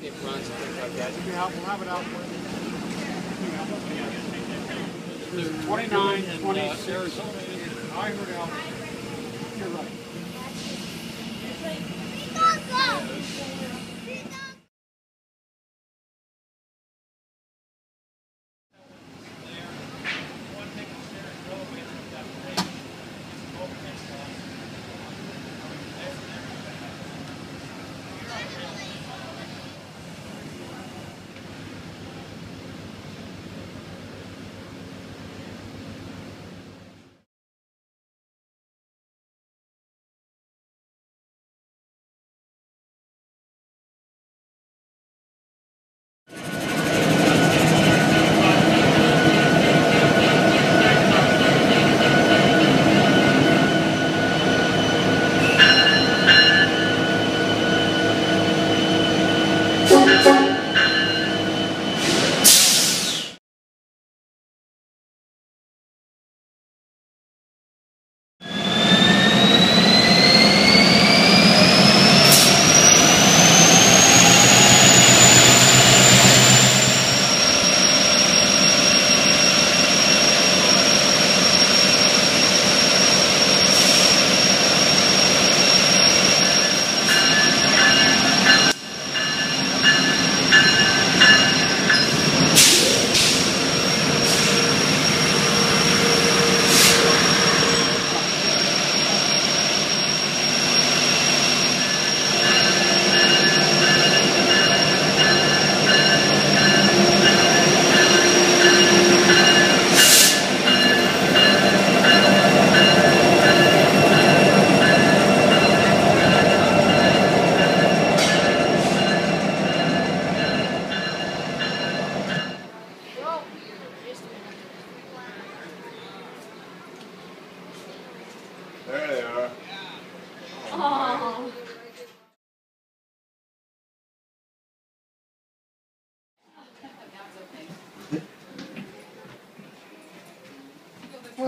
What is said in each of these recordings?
the fronts and things like that. You can help, we'll have it out for you. Hmm. Twenty-nine, twenty, Arizona. I heard out. You're right.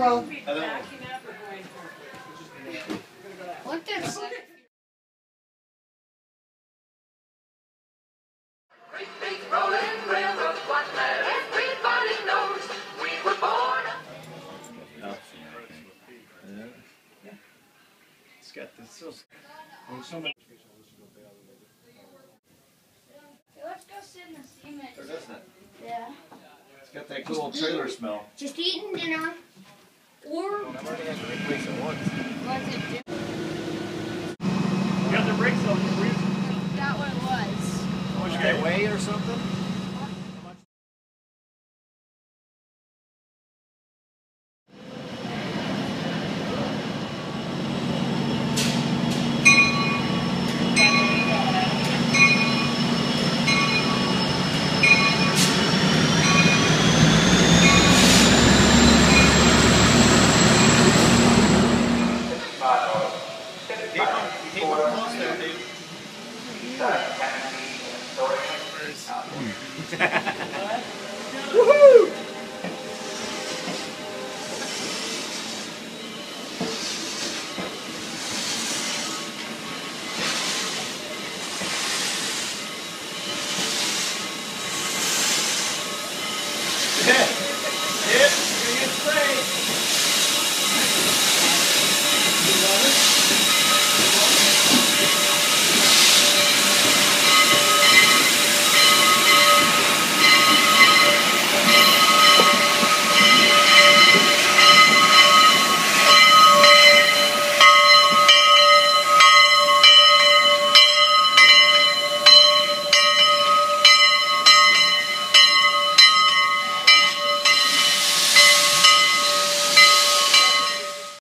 Well, Hello. look at Great big rolling railroad, one that everybody knows. We were born. It's got this. So, somebody. Let's go sit in the cement. there, doesn't it? Yeah. It's got that cool trailer smell. just eating dinner. Or I've already had to replace it once. Was it different? You got the brakes on, we That what it was. Oh, was that way or something? Hmm. Woohoo!